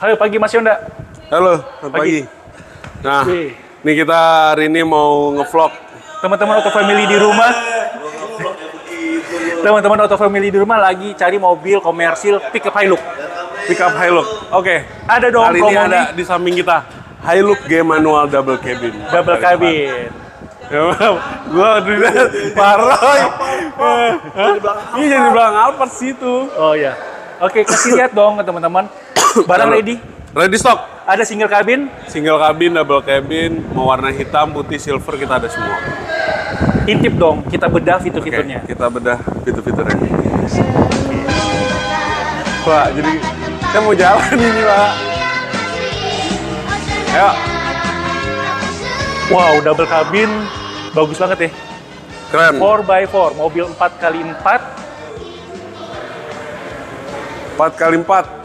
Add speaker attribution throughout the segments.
Speaker 1: Halo pagi Mas Yonda.
Speaker 2: Halo, selamat
Speaker 1: Pagi.
Speaker 2: pagi. Nah, ini kita hari ini mau ngevlog.
Speaker 1: Teman-teman Auto Family di rumah. Teman-teman Auto Family di rumah lagi cari mobil komersil pickup Hilux.
Speaker 2: Pickup Hilux. Oke.
Speaker 1: Ada dong
Speaker 2: Hari ini ada di samping kita Hilux G manual double cabin.
Speaker 1: double cabin.
Speaker 2: Gua udah parah. Ini jadi di belakang Alphard situ.
Speaker 1: Oh ya. Oke, kasih lihat dong ke teman-teman. Barang ready.
Speaker 2: Ready stock.
Speaker 1: Ada single cabin,
Speaker 2: Single cabin, double cabin, mau warna hitam, putih, silver kita ada semua.
Speaker 1: intip dong. Kita bedah fitur-fiturnya.
Speaker 2: kita bedah fitur-fiturnya. Pak, jadi saya mau jalan ini, Pak. Ayo,
Speaker 1: Wow, double cabin bagus banget ya.
Speaker 2: keren.
Speaker 1: 4x4, mobil 4x4.
Speaker 2: 4x4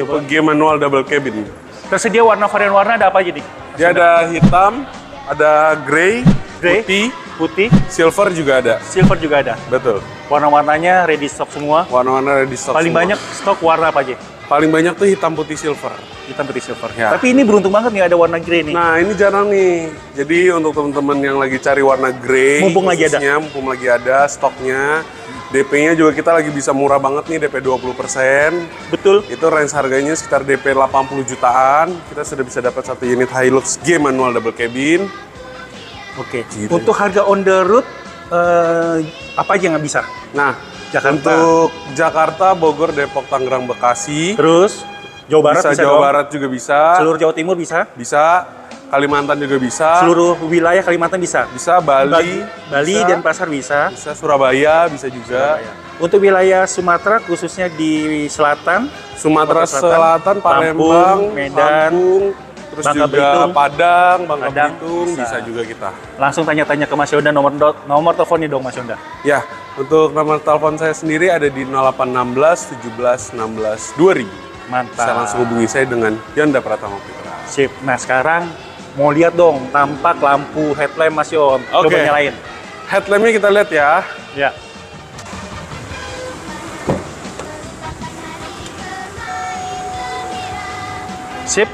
Speaker 2: tipe G manual double cabin.
Speaker 1: Tersedia warna varian warna ada apa aja nih?
Speaker 2: Dia ada hitam, ada grey,
Speaker 1: Grey.
Speaker 2: putih,
Speaker 1: Putih,
Speaker 2: silver juga ada.
Speaker 1: silver juga ada.
Speaker 2: Betul.
Speaker 1: Warna-warnanya ready stock semua.
Speaker 2: Warna-warna ready stock
Speaker 1: Paling
Speaker 2: semua.
Speaker 1: banyak stok warna apa aja?
Speaker 2: Paling banyak tuh hitam, putih, silver.
Speaker 1: Hitam putih silver.
Speaker 2: Ya.
Speaker 1: Tapi ini beruntung banget nih ada warna grey nih.
Speaker 2: Nah ini jarang nih. Jadi untuk teman-teman yang lagi cari warna grey,
Speaker 1: Mumpung lagi ada.
Speaker 2: mumpung lagi ada stoknya. DP-nya juga kita lagi bisa murah banget nih, DP 20%.
Speaker 1: Betul.
Speaker 2: Itu range harganya sekitar DP 80 jutaan. Kita sudah bisa dapat satu unit Hilux G manual double cabin.
Speaker 1: Oke.
Speaker 2: Gitu.
Speaker 1: Untuk harga on the road eh, apa aja nggak bisa?
Speaker 2: Nah,
Speaker 1: Jakarta.
Speaker 2: untuk Jakarta, Bogor, Depok, Tangerang, Bekasi,
Speaker 1: Terus Jawa Barat
Speaker 2: bisa,
Speaker 1: bisa,
Speaker 2: Jawa
Speaker 1: dong.
Speaker 2: Barat juga bisa,
Speaker 1: Seluruh Jawa Timur bisa.
Speaker 2: bisa Kalimantan juga bisa,
Speaker 1: Seluruh wilayah Kalimantan bisa.
Speaker 2: bisa Bali,
Speaker 1: Bali
Speaker 2: bisa,
Speaker 1: dan Pasar bisa.
Speaker 2: bisa Surabaya, bisa juga.
Speaker 1: Untuk wilayah Sumatera khususnya di selatan,
Speaker 2: Sumatera
Speaker 1: Selatan,
Speaker 2: Selatan, Palembang,
Speaker 1: Medan,
Speaker 2: Lampung, terus
Speaker 1: Bangka
Speaker 2: juga
Speaker 1: Belitung.
Speaker 2: Padang, Bangka
Speaker 1: Padang,
Speaker 2: Belitung
Speaker 1: bisa.
Speaker 2: bisa. juga kita.
Speaker 1: langsung tanya-tanya ke Mas Yonda nomor nomor teleponnya dong Mas Yonda.
Speaker 2: Ya, untuk nomor telepon saya sendiri ada di 0816 17 16 2000.
Speaker 1: Mantap.
Speaker 2: Bisa langsung hubungi saya dengan Yonda Pratama Putra.
Speaker 1: Sip. Nah sekarang mau lihat dong tampak lampu headlamp Mas Yon. Coba
Speaker 2: Oke.
Speaker 1: nyalain.
Speaker 2: Headlampnya kita lihat ya.
Speaker 1: Ya. Sip.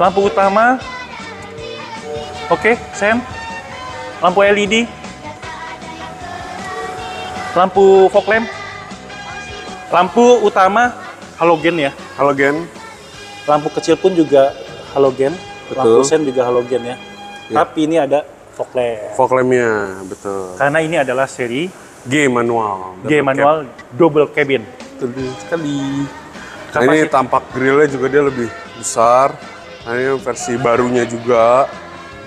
Speaker 1: Lampu utama. Oke, sen. Lampu LED. Lampu fog lamp. Lampu utama halogen ya.
Speaker 2: Halogen.
Speaker 1: Lampu kecil pun juga halogen. Lampu
Speaker 2: Betul.
Speaker 1: sen juga halogen ya.
Speaker 2: Ya.
Speaker 1: Tapi ini ada fog lamp.
Speaker 2: Fog lampnya, betul.
Speaker 1: Karena ini adalah seri
Speaker 2: G manual.
Speaker 1: G manual double cabin.
Speaker 2: cab. Betul sekali. Nah, ini tampak grillnya juga dia lebih besar. Nah, ini versi barunya juga.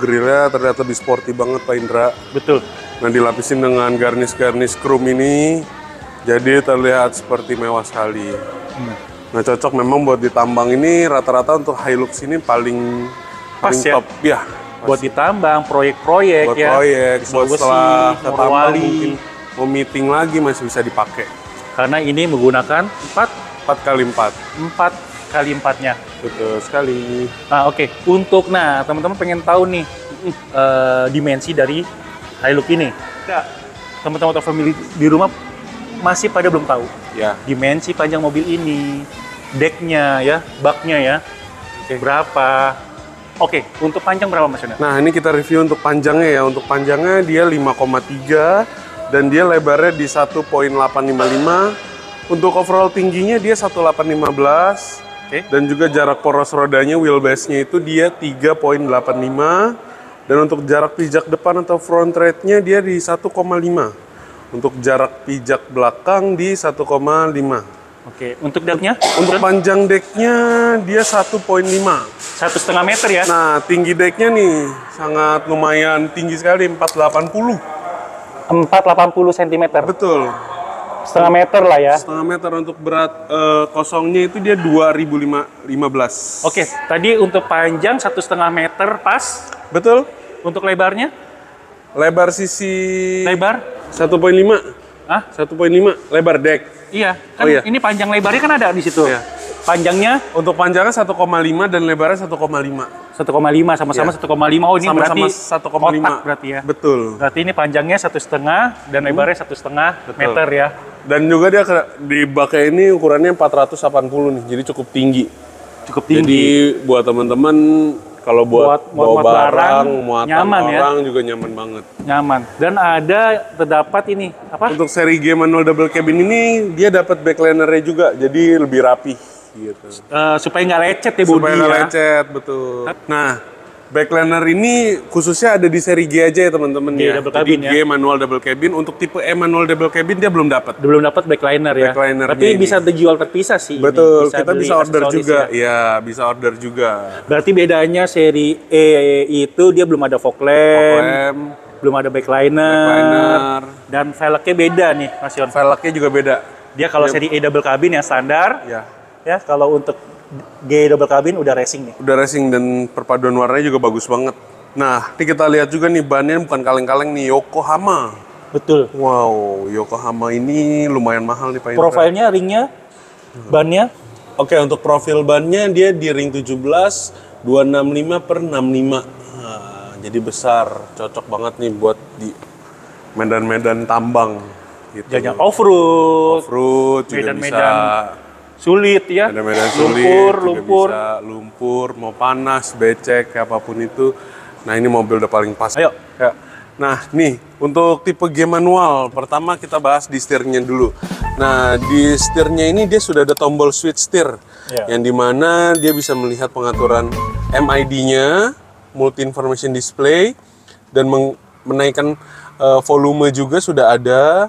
Speaker 2: Grillnya ternyata lebih sporty banget Pak Indra.
Speaker 1: Betul.
Speaker 2: Nah dilapisin dengan garnish-garnish chrome ini, jadi terlihat seperti mewah sekali.
Speaker 1: Hmm.
Speaker 2: Nah cocok memang buat ditambang ini rata-rata untuk Hilux ini paling
Speaker 1: Pas
Speaker 2: paling
Speaker 1: ya?
Speaker 2: top ya.
Speaker 1: Buat ditambang, proyek-proyek
Speaker 2: buat
Speaker 1: ya.
Speaker 2: proyek, buat setelah ketambang mungkin mau meeting lagi masih bisa dipakai.
Speaker 1: Karena ini menggunakan 4
Speaker 2: 4 kali 4
Speaker 1: 4 kali 4-nya.
Speaker 2: betul sekali.
Speaker 1: Nah, oke. Untuk nah, teman-teman pengen tahu nih eh, dimensi dari Hilux ini.
Speaker 2: Ya.
Speaker 1: Teman-teman atau family di rumah masih pada belum tahu
Speaker 2: Ya,
Speaker 1: dimensi panjang mobil ini, decknya ya, baknya ya, berapa. Oke, untuk panjang berapa Mas Yona?
Speaker 2: Nah ini kita review untuk panjangnya ya. Untuk panjangnya dia 5,3 dan dia lebarnya di 1.855. Untuk overall tingginya dia 1.815
Speaker 1: Oke.
Speaker 2: dan juga jarak poros rodanya wheelbase-nya itu dia 3.85 dan untuk jarak pijak depan atau front rate-nya dia di 1,5. Untuk jarak pijak belakang di 1,5.
Speaker 1: Oke, untuk decknya?
Speaker 2: Untuk panjang decknya dia 1.5.
Speaker 1: Satu setengah meter ya?
Speaker 2: Nah, tinggi decknya nih sangat lumayan tinggi sekali, 480.
Speaker 1: 480 cm.
Speaker 2: Betul.
Speaker 1: Setengah meter lah ya.
Speaker 2: Setengah meter untuk berat eh, kosongnya itu dia 2015.
Speaker 1: Oke, tadi untuk panjang satu setengah meter pas.
Speaker 2: Betul.
Speaker 1: Untuk lebarnya?
Speaker 2: Lebar sisi
Speaker 1: Lebar?
Speaker 2: 1.5.
Speaker 1: Hah?
Speaker 2: 1.5 lebar deck.
Speaker 1: Iya. Kan
Speaker 2: Oh, iya.
Speaker 1: ini panjang lebarnya kan ada di situ.
Speaker 2: Ya.
Speaker 1: Panjangnya
Speaker 2: Untuk panjangnya 1,5 dan lebarnya 1,5.
Speaker 1: 1,5 sama-sama
Speaker 2: Iya.
Speaker 1: 1,5. Oh ini berarti
Speaker 2: Sama-sama 1,5.
Speaker 1: otak berarti ya.
Speaker 2: Betul.
Speaker 1: Berarti ini panjangnya satu setengah dan lebarnya satu setengah meter ya.
Speaker 2: Dan juga dia di baknya ini ukurannya 480 nih, jadi cukup tinggi.
Speaker 1: Cukup
Speaker 2: Jadi
Speaker 1: tinggi.
Speaker 2: buat teman-teman kalau buat,
Speaker 1: Buat-
Speaker 2: bawa
Speaker 1: muat barang,
Speaker 2: barang, muatan
Speaker 1: nyaman ya.
Speaker 2: orang juga nyaman banget.
Speaker 1: Nyaman. Dan ada terdapat ini apa?
Speaker 2: Untuk seri G manual double cabin ini dia dapat backlinernya juga, jadi lebih rapi gitu.
Speaker 1: Eh, supaya nggak lecet ya
Speaker 2: Supaya nggak
Speaker 1: ya.
Speaker 2: lecet, betul. Nah, backliner ini khususnya ada di seri G aja ya teman-teman
Speaker 1: G
Speaker 2: ya.
Speaker 1: double
Speaker 2: Jadi
Speaker 1: cabin ya.
Speaker 2: G manual double cabin. Untuk tipe E manual double cabin dia belum dapat.
Speaker 1: Belum dapat backliner ya.
Speaker 2: Backlinernya
Speaker 1: Tapi
Speaker 2: ini.
Speaker 1: bisa dijual terpisah sih. ini.
Speaker 2: Betul, kita
Speaker 1: beli
Speaker 2: bisa order juga.
Speaker 1: ya.
Speaker 2: Ya, bisa order juga.
Speaker 1: Berarti bedanya seri E itu dia belum ada fog lamp,
Speaker 2: Lem,
Speaker 1: belum ada backliner,
Speaker 2: Backliner.
Speaker 1: dan velgnya beda nih Mas Yon.
Speaker 2: velgnya juga beda.
Speaker 1: Dia kalau seri E double cabin yang standar,
Speaker 2: Ya.
Speaker 1: ya kalau untuk G double cabin udah racing nih.
Speaker 2: Udah racing dan perpaduan warnanya juga bagus banget. Nah, ini kita lihat juga nih bannya bukan kaleng-kaleng nih Yokohama.
Speaker 1: Betul.
Speaker 2: Wow, Yokohama ini lumayan mahal nih Pak Indra.
Speaker 1: Profilnya, ringnya, bannya
Speaker 2: Oke, untuk profil bannya dia di ring 17 265 per 65. Nah, jadi besar, cocok banget nih buat di medan-medan tambang gitu.
Speaker 1: Jajang off-road,
Speaker 2: Off-road juga
Speaker 1: Medan-medan
Speaker 2: bisa.
Speaker 1: Sulit ya.
Speaker 2: Medan-medan sulit,
Speaker 1: lumpur, lumpur.
Speaker 2: bisa lumpur, mau panas, becek, apa pun itu. Nah, ini mobil udah paling pas.
Speaker 1: Ayo.
Speaker 2: Ya. Nah, nih untuk tipe G manual, pertama kita bahas di setirnya dulu. Nah, di setirnya ini dia sudah ada tombol switch steer,
Speaker 1: Ya.
Speaker 2: yang di mana dia bisa melihat pengaturan MID-nya, multi information display, dan menaikkan eh, volume juga sudah ada.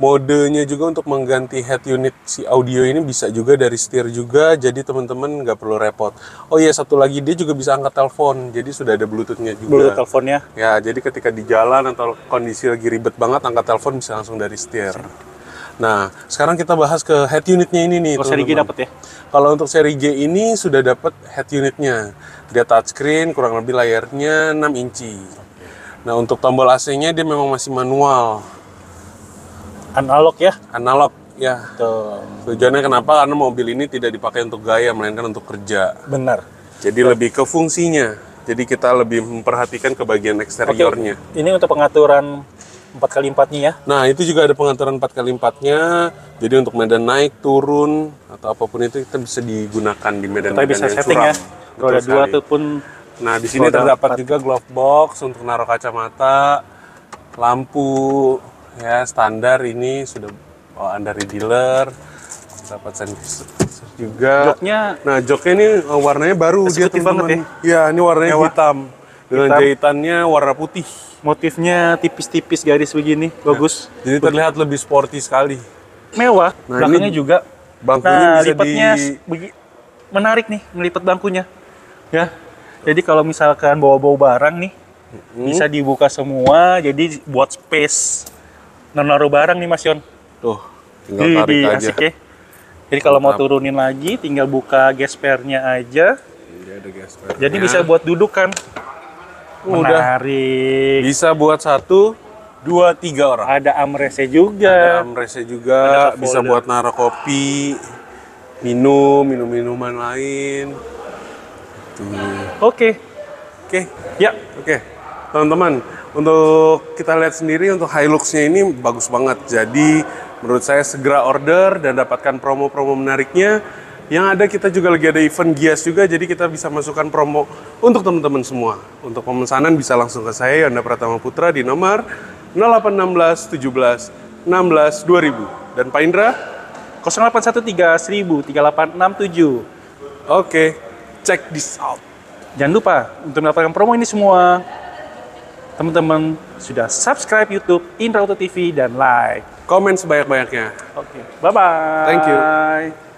Speaker 2: Modenya juga untuk mengganti head unit si audio ini bisa juga dari setir juga, jadi teman-teman nggak perlu repot. Oh iya satu lagi dia juga bisa angkat telepon, jadi sudah ada bluetoothnya juga.
Speaker 1: Bluetooth teleponnya.
Speaker 2: Ya, jadi ketika di jalan atau kondisi lagi ribet banget, angkat telepon bisa langsung dari setir. Nah, sekarang kita bahas ke head unitnya ini nih.
Speaker 1: Kalau seri G dapat ya.
Speaker 2: Kalau untuk seri G ini sudah dapat head unitnya. Dia touchscreen, kurang lebih layarnya 6 inci. Nah, untuk tombol AC-nya dia memang masih manual,
Speaker 1: Analog ya.
Speaker 2: analog ya.
Speaker 1: Tuh.
Speaker 2: Tujuannya kenapa? Karena mobil ini tidak dipakai untuk gaya, melainkan untuk kerja.
Speaker 1: Benar.
Speaker 2: Jadi lebih ke fungsinya. Jadi kita lebih memperhatikan ke bagian
Speaker 1: Oke.
Speaker 2: eksteriornya.
Speaker 1: Ini untuk pengaturan 4x4-nya ya.
Speaker 2: Nah, itu juga ada pengaturan 4x4-nya. Jadi untuk medan naik, turun, atau apa pun itu kita bisa digunakan di medan
Speaker 1: Kita bisa setting ya. Roda dua tuh pun
Speaker 2: Nah, di sini terdapat juga glove box untuk naruh kacamata, lampu, ya standar ini sudah bawaan dari dealer. Dapat sensor juga.
Speaker 1: joknya
Speaker 2: Nah, joknya ini eh, warnanya baru dia
Speaker 1: banget
Speaker 2: teman-teman. Iya, ini warnanya
Speaker 1: Mewah.
Speaker 2: hitam. Dengan
Speaker 1: Hitam.
Speaker 2: jahitannya warna putih.
Speaker 1: motifnya tipis-tipis garis begini, bagus.
Speaker 2: Jadi terlihat lebih sporty sekali.
Speaker 1: Mewah.
Speaker 2: Nah,
Speaker 1: Belakangnya
Speaker 2: ini
Speaker 1: juga.
Speaker 2: Bangkunya
Speaker 1: Nah,
Speaker 2: bisa
Speaker 1: lipatnya
Speaker 2: di
Speaker 1: menarik nih, ngelipat bangkunya. Ya. Jadi kalau misalkan bawa-bawa barang nih,
Speaker 2: Hmm.
Speaker 1: bisa dibuka semua, jadi buat space. Naruh barang nih Mas Yon.
Speaker 2: tuh, tinggal
Speaker 1: Di,
Speaker 2: tarik
Speaker 1: di
Speaker 2: aja.
Speaker 1: asik ya. Jadi kalau mau turunin lagi, tinggal buka gespernya aja.
Speaker 2: Dia ada gasper.
Speaker 1: Jadi bisa buat duduk kan.
Speaker 2: Udah.
Speaker 1: Menarik.
Speaker 2: Bisa buat satu, dua, tiga orang.
Speaker 1: Ada armrestnya
Speaker 2: Ada
Speaker 1: juga.
Speaker 2: armrestnya juga,
Speaker 1: Ada
Speaker 2: bisa buat naruh kopi, minum, minum minuman lain. Tuh.
Speaker 1: Oke.
Speaker 2: Oke,
Speaker 1: Ya,
Speaker 2: oke. Teman-teman, untuk kita lihat sendiri untuk Hilux-nya ini bagus banget. Jadi menurut saya segera order dan dapatkan promo-promo menariknya. Yang ada kita juga lagi ada event Gias juga, jadi kita bisa masukkan promo untuk teman-teman semua. Untuk pemesanan bisa langsung ke saya, Yonda Pratama Putra di nomor 0816 17 16 2000. Dan Pak Indra,
Speaker 1: 0813 1000 3867.
Speaker 2: oke, check this out.
Speaker 1: Jangan lupa untuk mendapatkan promo ini semua, teman-teman sudah subscribe YouTube Indra Auto TV dan like.
Speaker 2: Komen sebanyak-banyaknya.
Speaker 1: Oke, bye bye.
Speaker 2: Thank you.